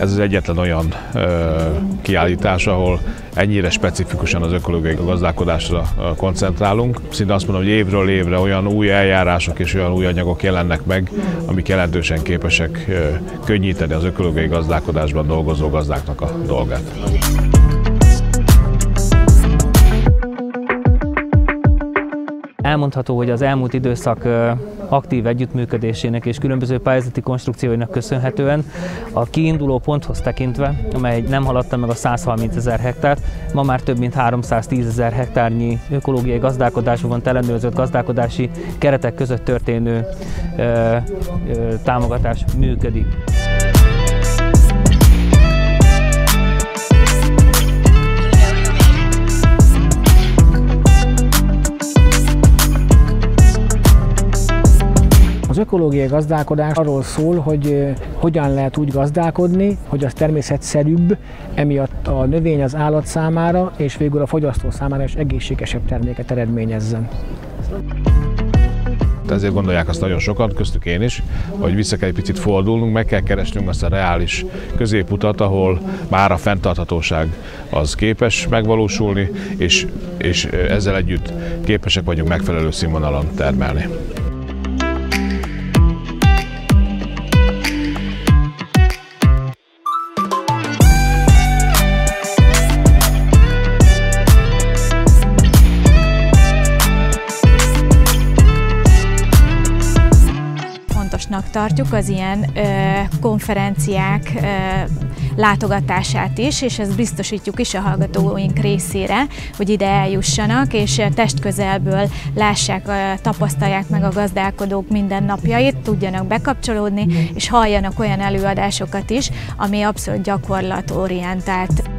Ez az egyetlen olyan kiállítás, ahol ennyire specifikusan az ökológiai gazdálkodásra koncentrálunk. Szinte azt mondom, hogy évről évre olyan új eljárások és olyan új anyagok jelennek meg, amik jelentősen képesek könnyíteni az ökológiai gazdálkodásban dolgozó gazdáknak a dolgát. Elmondható, hogy az elmúlt időszak aktív együttműködésének és különböző pályázati konstrukcióinak köszönhetően a kiinduló ponthoz tekintve, amely nem haladta meg a 130 ezer hektárt, ma már több mint 310 ezer hektárnyi ökológiai gazdálkodásban ellenőrzött gazdálkodási keretek között történő ö, ö, támogatás működik. Ökológiai gazdálkodás arról szól, hogy hogyan lehet úgy gazdálkodni, hogy az természetszerűbb, emiatt a növény az állat számára, és végül a fogyasztó számára is egészségesebb terméket eredményezzen. Ezért gondolják azt nagyon sokan, köztük én is, hogy vissza kell egy picit fordulnunk, meg kell keresnünk azt a reális középutat, ahol már a fenntarthatóság az képes megvalósulni, és, és ezzel együtt képesek vagyunk megfelelő színvonalon termelni. Fontosnak tartjuk az ilyen ö, konferenciák ö, látogatását is, és ezt biztosítjuk is a hallgatóink részére, hogy ide eljussanak, és testközelből lássák, tapasztalják meg a gazdálkodók mindennapjait, tudjanak bekapcsolódni, és halljanak olyan előadásokat is, ami abszolút gyakorlatorientált.